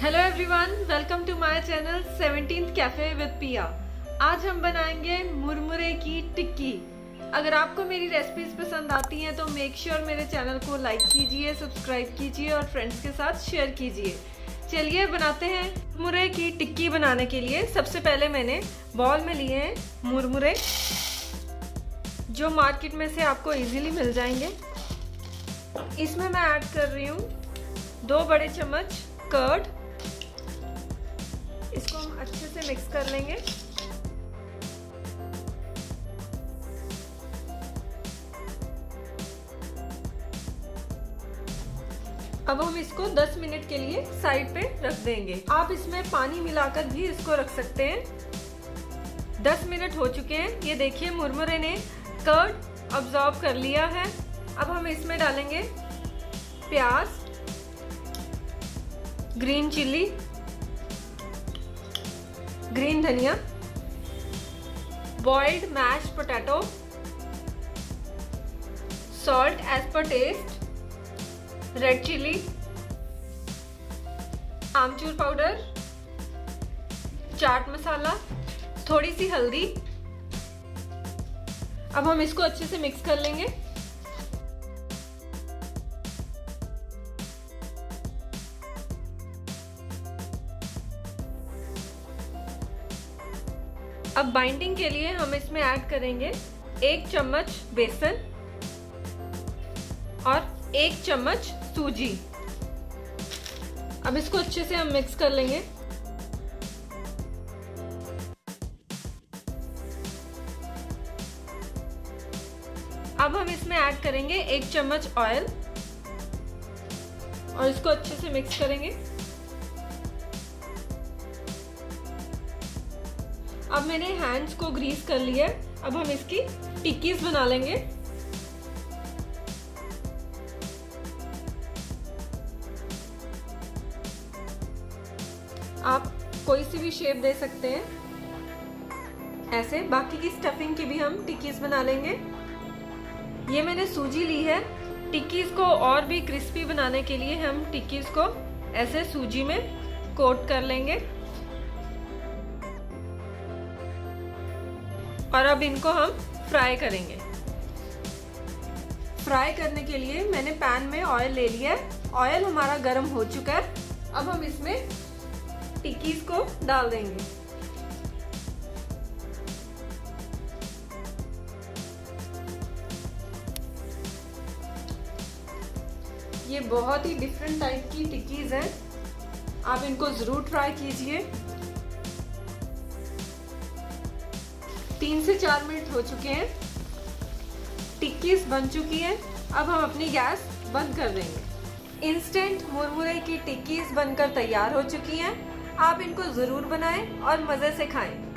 Hello everyone welcome to my channel seventeen cafe with Pia आज हम बनाएँगे मुरमुरे की टिक्की। अगर आपको मेरी रेसिपीज़ पसंद आती हैं तो मेक श्योर sure मेरे चैनल को लाइक कीजिए सब्सक्राइब कीजिए और फ्रेंड्स के साथ शेयर कीजिए। चलिए बनाते हैं मुरमुरे की टिक्की बनाने के लिए। सबसे पहले मैंने बॉल में लिए हैं मुरमुरे, जो मार्केट में से आपको इजीली मिल जाएँगे। इसमें मैं ऐड कर रही हूँ दो बड़े चम्मच कर्ड इसको हम अच्छे से मिक्स कर लेंगे। अब हम इसको 10 मिनट के लिए साइड पे रख देंगे। आप इसमें पानी मिलाकर भी इसको रख सकते हैं। 10 मिनट हो चुके हैं। ये देखिए, मुरमुरे ने कर्ड ऑब्जॉर्व कर लिया है। अब हम इसमें डालेंगे प्याज ग्रीन चिल्ली ग्रीन धनिया boiled mash potato salt as per taste red chilli आमचूर पाउडर चाट मसाला थोड़ी सी हल्दी। अब हम इसको अच्छे से मिक्स कर लेंगे। अब बाइंडिंग के लिए हम इसमें ऐड करेंगे एक चम्मच बेसन और एक चम्मच सूजी। अब इसको अच्छे से हम मिक्स कर लेंगे। अब हम इसमें ऐड करेंगे एक चम्मच ऑयल और इसको अच्छे से मिक्स करेंगे। अब मैंने हैंड्स को ग्रीस कर लिया है अब हम इसकी टिक्कीज बना लेंगे। आप कोई सी भी शेप दे सकते हैं। ऐसे, बाकी की स्टफिंग की भी हम टिक्कीज बना लेंगे। ये मैंने सूजी ली है। टिक्कीज को और भी क्रिस्पी बनाने के लिए हम टिक्कीज को ऐसे सूजी में कोट कर लेंगे। और अब इनको हम फ्राई करेंगे। फ्राई करने के लिए मैंने पैन में ऑयल ले लिया है। ऑयल हमारा गर्म हो चुका है। अब हम इसमें टिक्कीज को डाल देंगे। ये बहुत ही डिफरेंट टाइप की टिक्कीज हैं। आप इनको ज़रूर ट्राई कीजिए। तीन से चार मिनट हो चुके हैं। टिक्कीस बन चुकी है। अब हम अपनी गैस बंद कर देंगे। इंस्टेंट मुरमुरे की टिक्कीस बनकर तैयार हो चुकी हैं। आप इनको ज़रूर बनाएँ और मज़े से खाएँ।